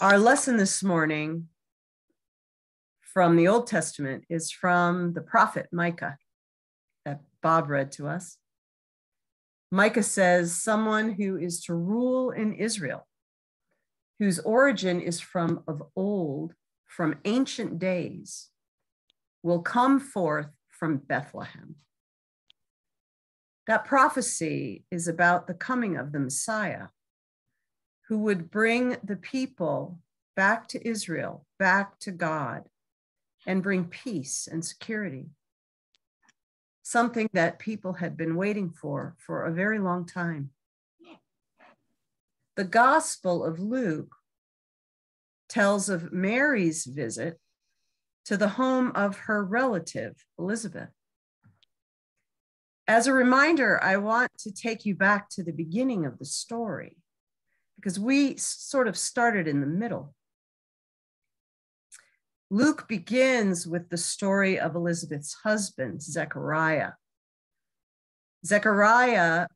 Our lesson this morning from the Old Testament is from the prophet Micah that Bob read to us. Micah says, Someone who is to rule in Israel, whose origin is from of old, from ancient days, will come forth from Bethlehem. That prophecy is about the coming of the Messiah who would bring the people back to Israel, back to God, and bring peace and security. Something that people had been waiting for for a very long time. The Gospel of Luke tells of Mary's visit to the home of her relative, Elizabeth. As a reminder, I want to take you back to the beginning of the story because we sort of started in the middle. Luke begins with the story of Elizabeth's husband, Zechariah. Zechariah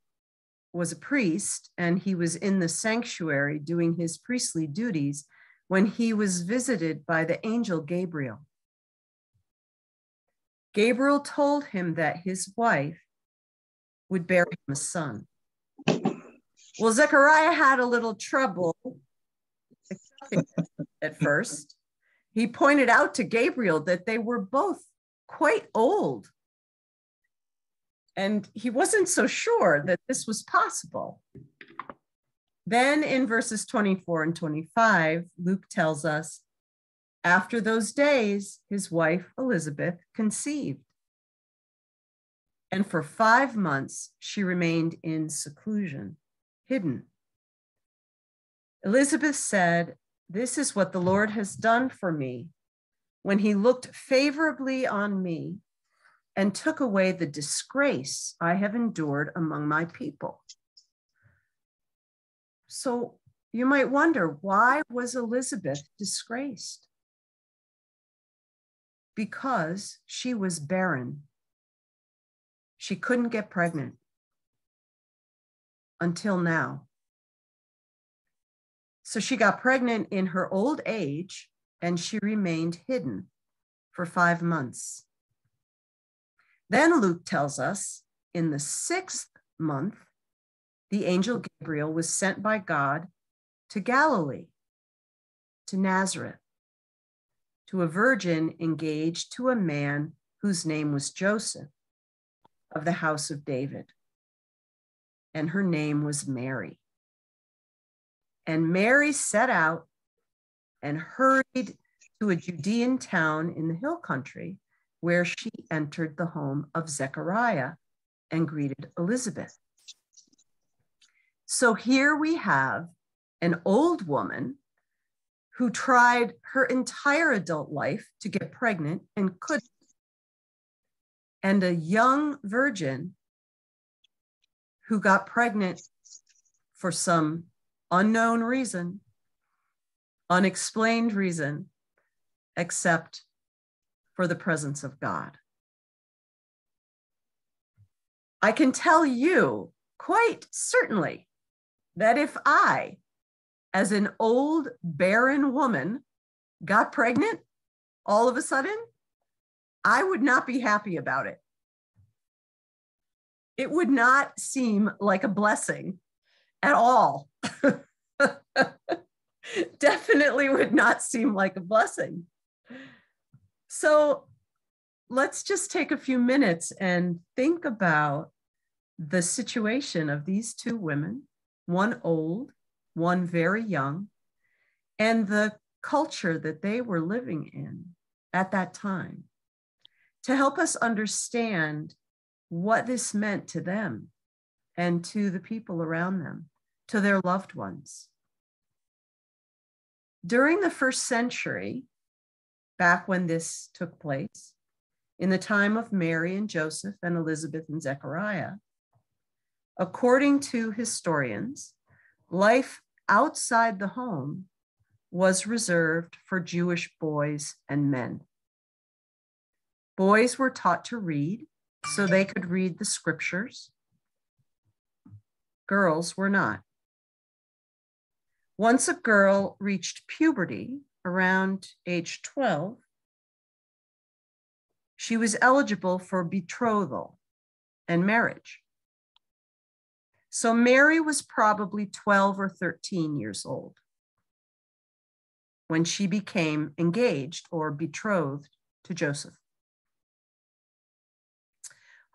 was a priest and he was in the sanctuary doing his priestly duties when he was visited by the angel Gabriel. Gabriel told him that his wife would bear him a son. Well, Zechariah had a little trouble at first. He pointed out to Gabriel that they were both quite old. And he wasn't so sure that this was possible. Then in verses 24 and 25, Luke tells us after those days, his wife Elizabeth conceived. And for five months, she remained in seclusion hidden. Elizabeth said, This is what the Lord has done for me when he looked favorably on me and took away the disgrace I have endured among my people. So you might wonder why was Elizabeth disgraced? Because she was barren. She couldn't get pregnant until now. So she got pregnant in her old age and she remained hidden for five months. Then Luke tells us in the sixth month, the angel Gabriel was sent by God to Galilee, to Nazareth, to a virgin engaged to a man whose name was Joseph of the house of David and her name was Mary. And Mary set out and hurried to a Judean town in the hill country where she entered the home of Zechariah and greeted Elizabeth. So here we have an old woman who tried her entire adult life to get pregnant and couldn't, and a young virgin who got pregnant for some unknown reason, unexplained reason, except for the presence of God. I can tell you quite certainly that if I, as an old barren woman, got pregnant all of a sudden, I would not be happy about it it would not seem like a blessing at all. Definitely would not seem like a blessing. So let's just take a few minutes and think about the situation of these two women, one old, one very young, and the culture that they were living in at that time to help us understand what this meant to them and to the people around them, to their loved ones. During the first century, back when this took place, in the time of Mary and Joseph and Elizabeth and Zechariah, according to historians, life outside the home was reserved for Jewish boys and men. Boys were taught to read so they could read the scriptures. Girls were not. Once a girl reached puberty around age 12, she was eligible for betrothal and marriage. So Mary was probably 12 or 13 years old when she became engaged or betrothed to Joseph.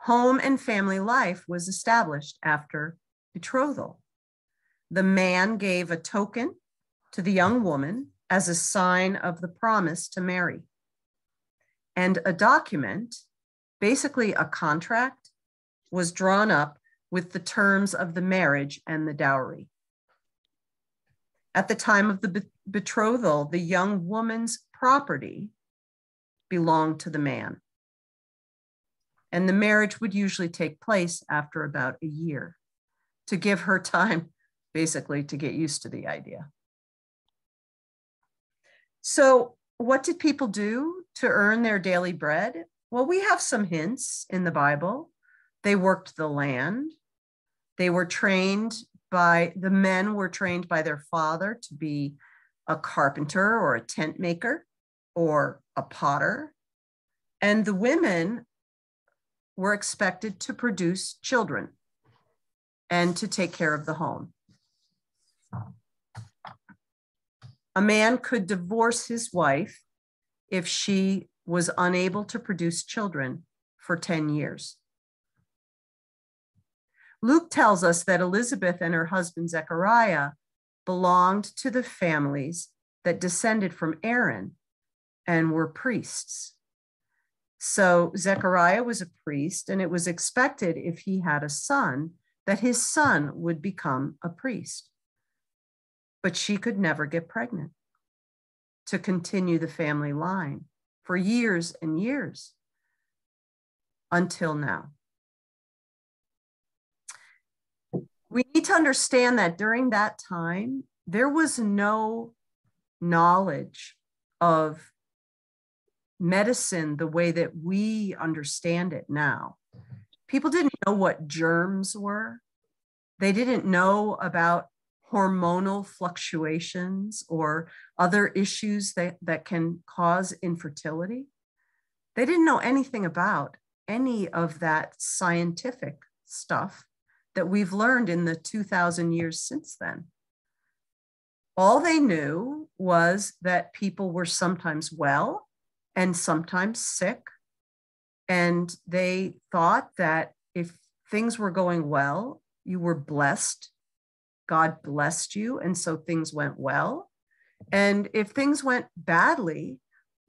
Home and family life was established after betrothal. The man gave a token to the young woman as a sign of the promise to marry. And a document, basically a contract, was drawn up with the terms of the marriage and the dowry. At the time of the betrothal, the young woman's property belonged to the man. And the marriage would usually take place after about a year to give her time, basically, to get used to the idea. So, what did people do to earn their daily bread? Well, we have some hints in the Bible. They worked the land, they were trained by the men were trained by their father to be a carpenter or a tent maker or a potter. And the women were expected to produce children and to take care of the home. A man could divorce his wife if she was unable to produce children for 10 years. Luke tells us that Elizabeth and her husband Zechariah belonged to the families that descended from Aaron and were priests. So Zechariah was a priest, and it was expected if he had a son that his son would become a priest. But she could never get pregnant to continue the family line for years and years until now. We need to understand that during that time, there was no knowledge of medicine the way that we understand it now. Mm-hmm. People didn't know what germs were. They didn't know about hormonal fluctuations or other issues that, that can cause infertility. They didn't know anything about any of that scientific stuff that we've learned in the 2000 years since then. All they knew was that people were sometimes well and sometimes sick. And they thought that if things were going well, you were blessed. God blessed you. And so things went well. And if things went badly,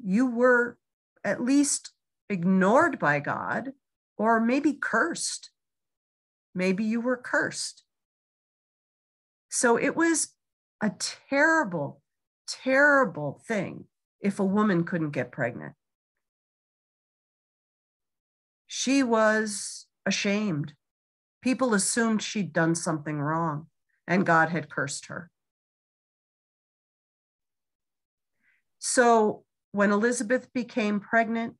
you were at least ignored by God or maybe cursed. Maybe you were cursed. So it was a terrible, terrible thing if a woman couldn't get pregnant. She was ashamed. People assumed she'd done something wrong and God had cursed her. So when Elizabeth became pregnant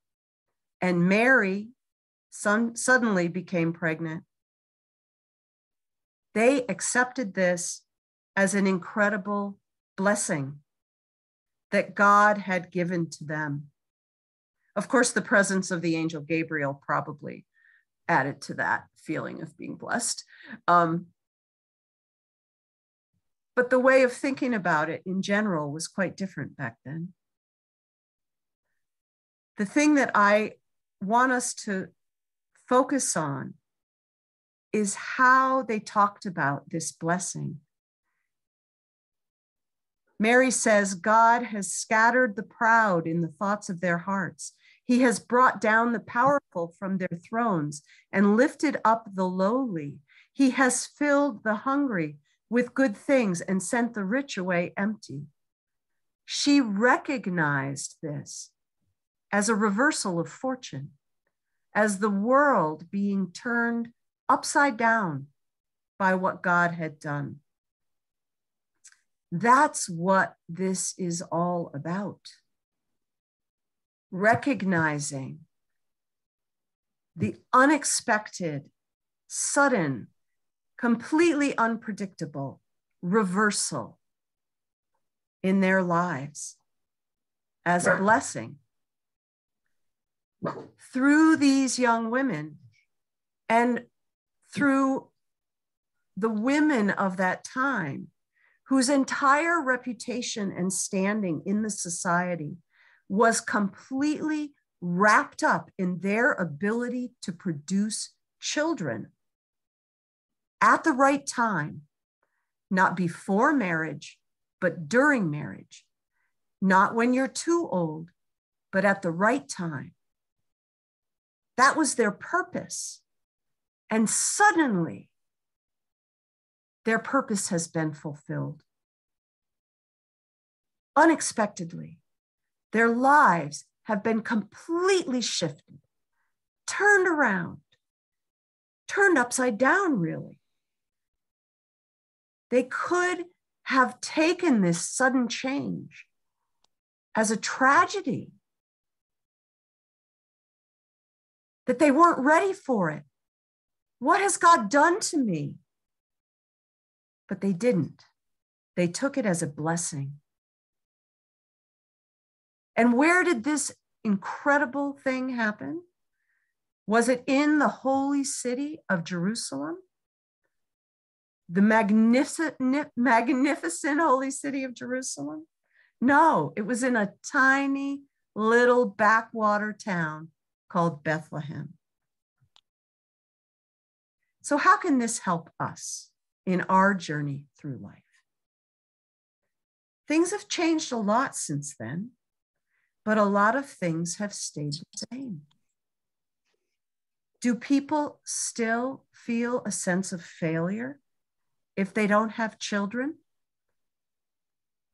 and Mary son, suddenly became pregnant, they accepted this as an incredible blessing that God had given to them. Of course, the presence of the angel Gabriel probably added to that feeling of being blessed. Um, but the way of thinking about it in general was quite different back then. The thing that I want us to focus on is how they talked about this blessing Mary says, God has scattered the proud in the thoughts of their hearts. He has brought down the powerful from their thrones and lifted up the lowly. He has filled the hungry with good things and sent the rich away empty. She recognized this as a reversal of fortune, as the world being turned upside down by what God had done. That's what this is all about. Recognizing the unexpected, sudden, completely unpredictable reversal in their lives as a blessing through these young women and through the women of that time whose entire reputation and standing in the society was completely wrapped up in their ability to produce children at the right time, not before marriage, but during marriage, not when you're too old, but at the right time. That was their purpose. And suddenly, their purpose has been fulfilled. Unexpectedly, their lives have been completely shifted, turned around, turned upside down, really. They could have taken this sudden change as a tragedy, that they weren't ready for it. What has God done to me? But they didn't. They took it as a blessing. And where did this incredible thing happen? Was it in the holy city of Jerusalem? the magnificent, magnificent holy city of Jerusalem? No, it was in a tiny little backwater town called Bethlehem. So, how can this help us in our journey through life? Things have changed a lot since then, but a lot of things have stayed the same. Do people still feel a sense of failure if they don't have children?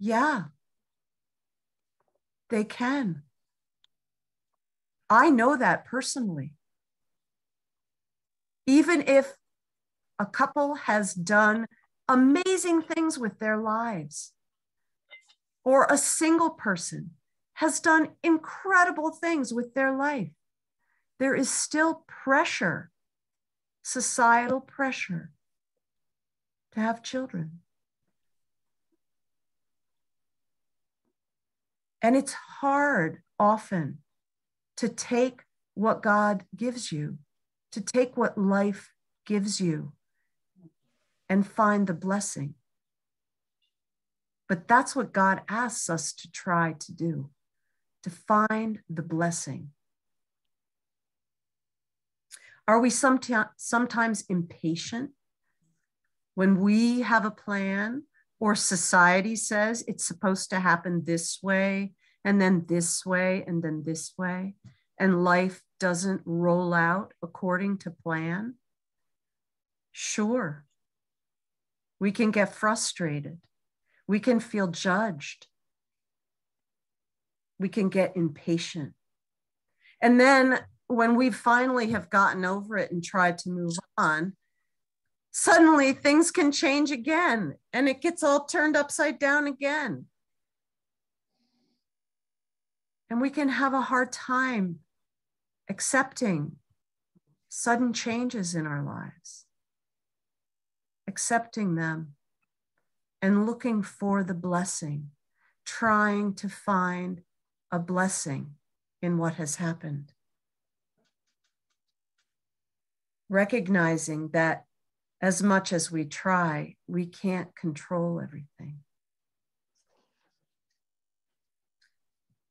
Yeah, they can. I know that personally. Even if a couple has done amazing things with their lives, or a single person has done incredible things with their life, there is still pressure, societal pressure to have children. And it's hard often to take what God gives you, to take what life gives you and find the blessing. But that's what God asks us to try to do, to find the blessing. Are we sometimes impatient when we have a plan or society says it's supposed to happen this way and then this way and then this way, and life doesn't roll out according to plan, sure, we can get frustrated. We can feel judged. We can get impatient. And then when we finally have gotten over it and tried to move on, suddenly things can change again and it gets all turned upside down again. And we can have a hard time accepting sudden changes in our lives, accepting them and looking for the blessing, trying to find a blessing in what has happened. Recognizing that as much as we try, we can't control everything.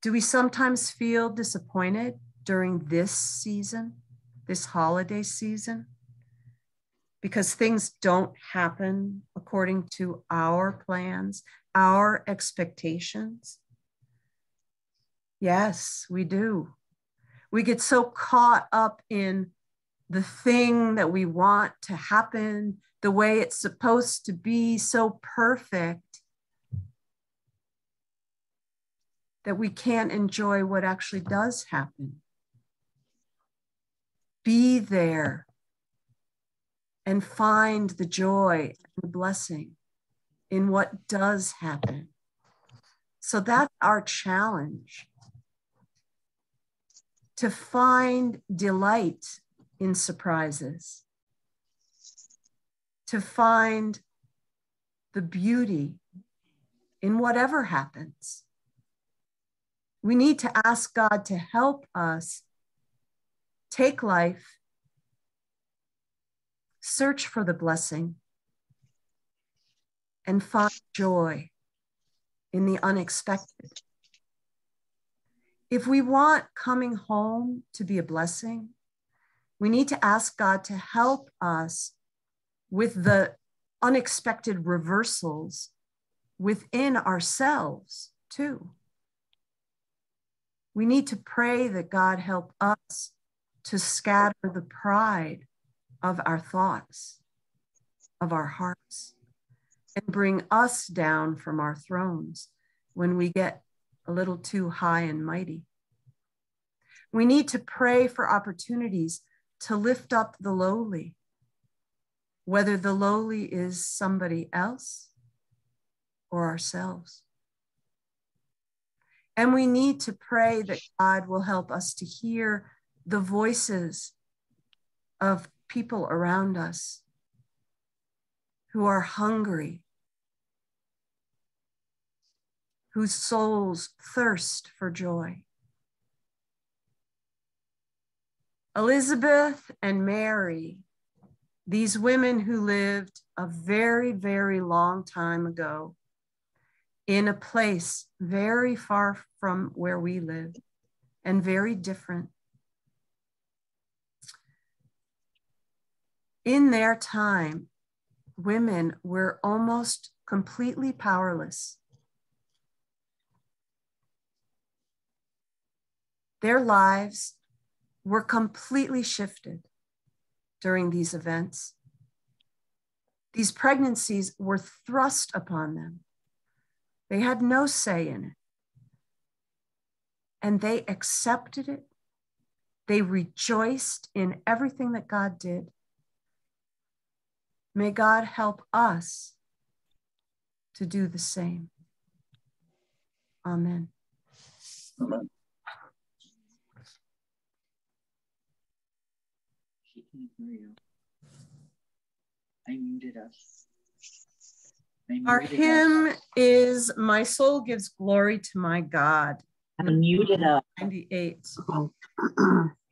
Do we sometimes feel disappointed during this season, this holiday season? Because things don't happen according to our plans, our expectations? Yes, we do. We get so caught up in the thing that we want to happen the way it's supposed to be, so perfect that we can't enjoy what actually does happen. Be there and find the joy and the blessing in what does happen. So that's our challenge to find delight in surprises, to find the beauty in whatever happens. We need to ask God to help us take life, search for the blessing, and find joy in the unexpected. If we want coming home to be a blessing, we need to ask God to help us with the unexpected reversals within ourselves, too. We need to pray that God help us to scatter the pride of our thoughts, of our hearts, and bring us down from our thrones when we get a little too high and mighty. We need to pray for opportunities to lift up the lowly, whether the lowly is somebody else or ourselves. And we need to pray that God will help us to hear the voices of people around us who are hungry, whose souls thirst for joy. Elizabeth and Mary, these women who lived a very, very long time ago, in a place very far from where we live and very different. In their time, women were almost completely powerless. Their lives were completely shifted during these events. These pregnancies were thrust upon them they had no say in it. And they accepted it. They rejoiced in everything that God did. May God help us to do the same. Amen. Amen. She can't hear you. I muted us. Our hymn is My Soul Gives Glory to My God. I muted up. 98.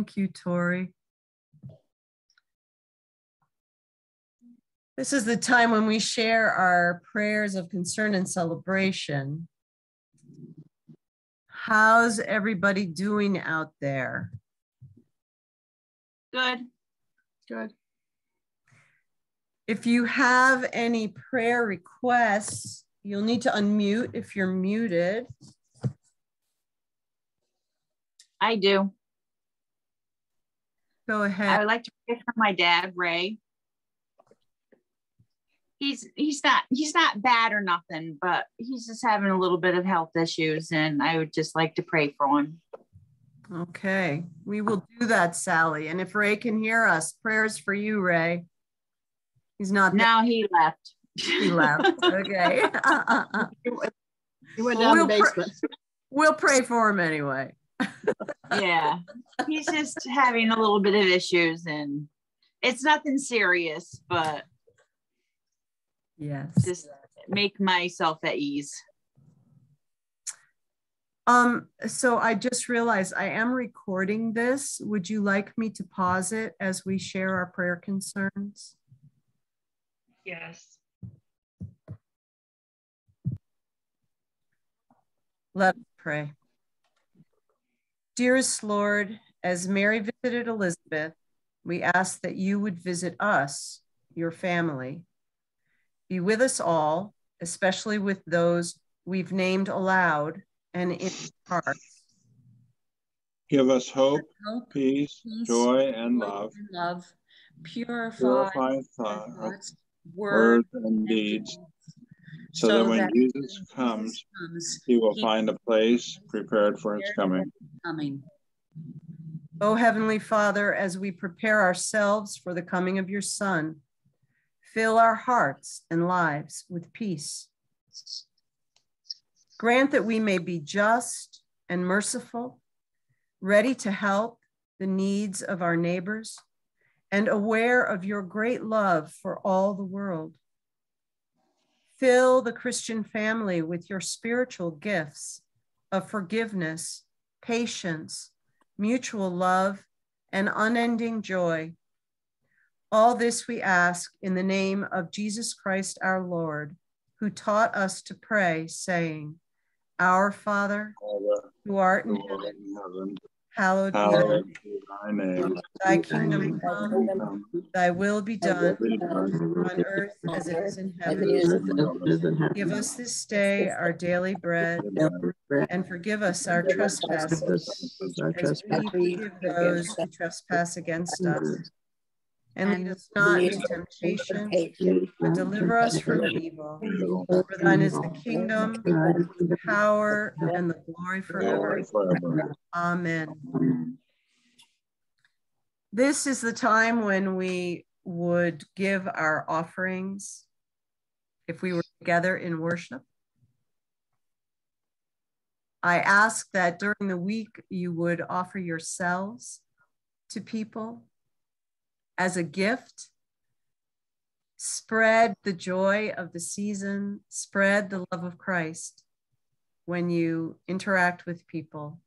Thank you, Tori. This is the time when we share our prayers of concern and celebration. How's everybody doing out there? Good. Good. If you have any prayer requests, you'll need to unmute if you're muted. I do. Go ahead. I would like to pray for my dad, Ray. He's he's not he's not bad or nothing, but he's just having a little bit of health issues, and I would just like to pray for him. Okay, we will do that, Sally. And if Ray can hear us, prayers for you, Ray. He's not. Now he left. He left. Okay. You went down we'll pr- basement. we'll pray for him anyway. Yeah, he's just having a little bit of issues, and it's nothing serious, but Yes. just make myself at ease. Um, so I just realized I am recording this. Would you like me to pause it as we share our prayer concerns? Yes. Let us pray. Dearest Lord, as Mary visited Elizabeth, we ask that you would visit us, your family. Be with us all, especially with those we've named aloud and in hearts. Give us hope, Hope, peace, peace, joy, and love, and Love. Purify purify thought, thoughts, words, words, and deeds, so that when Jesus comes, comes, he will he find a place prepared for his coming. coming. O Heavenly Father, as we prepare ourselves for the coming of your Son, fill our hearts and lives with peace. Grant that we may be just and merciful, ready to help the needs of our neighbors, and aware of your great love for all the world. Fill the Christian family with your spiritual gifts of forgiveness, patience, mutual love, and unending joy. All this we ask in the name of Jesus Christ our Lord, who taught us to pray, saying, Our Father, who art in heaven, hallowed be hallowed be thy name. thy kingdom come, thy will be done on earth as it is in heaven. Give us this day our daily bread, and forgive us our trespasses, as we forgive those who trespass against us. And lead us not into temptation, but deliver us from evil. For thine is the kingdom, the power, and the glory forever. Forever. Amen. This is the time when we would give our offerings if we were together in worship. I ask that during the week you would offer yourselves to people as a gift. Spread the joy of the season, spread the love of Christ when you interact with people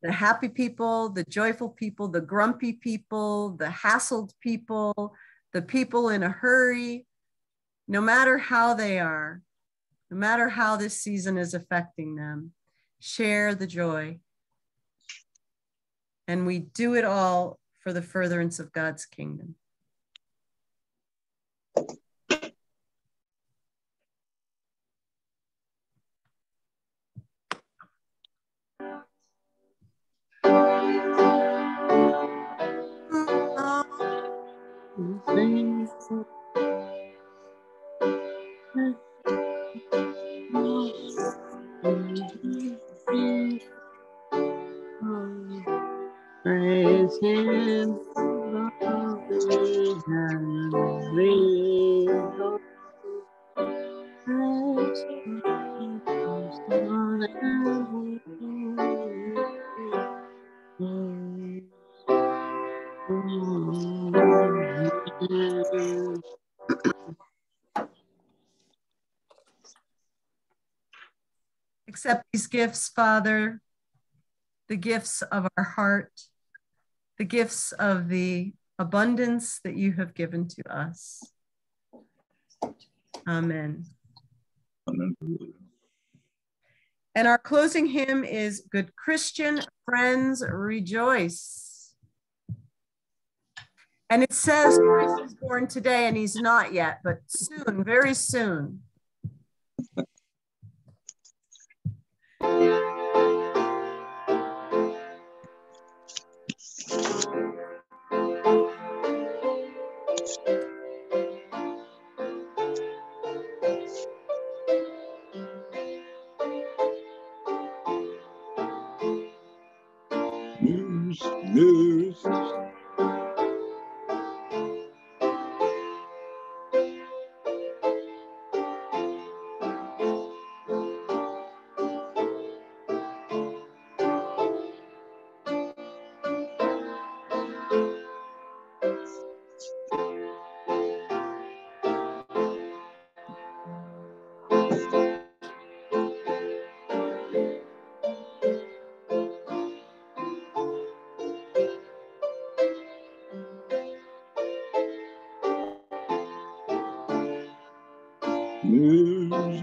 the happy people, the joyful people, the grumpy people, the hassled people, the people in a hurry, no matter how they are, no matter how this season is affecting them, share the joy. And we do it all for the furtherance of God's kingdom. Gifts, Father, the gifts of our heart, the gifts of the abundance that you have given to us. Amen. Amen. And our closing hymn is Good Christian Friends Rejoice. And it says Christ is born today, and he's not yet, but soon, very soon. News,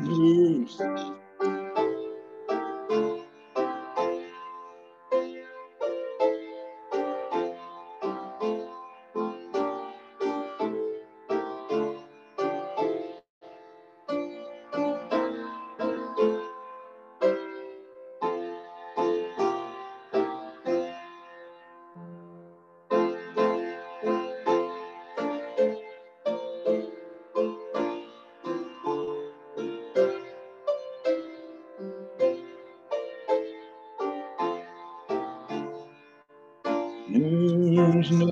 really News, news.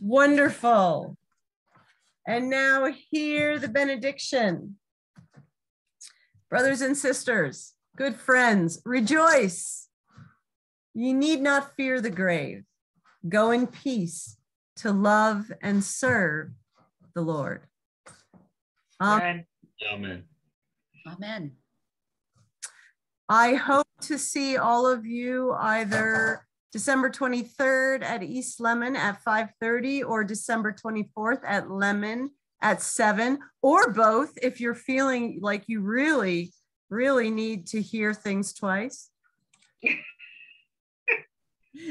Wonderful. And now hear the benediction. Brothers and sisters, good friends, rejoice. You need not fear the grave. Go in peace to love and serve the Lord. Amen. Amen. Amen. I hope to see all of you either December 23rd at East Lemon at 5:30 or December 24th at Lemon at 7 or both if you're feeling like you really really need to hear things twice.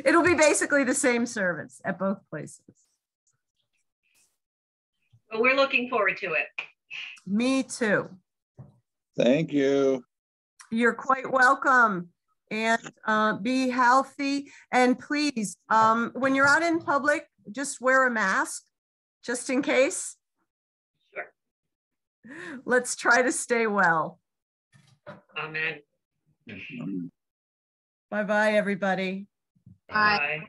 It'll be basically the same service at both places. But we're looking forward to it. Me too. Thank you. You're quite welcome. And uh, be healthy. And please, um, when you're out in public, just wear a mask just in case. Sure. Let's try to stay well. Amen. Bye bye, everybody. Bye. Bye.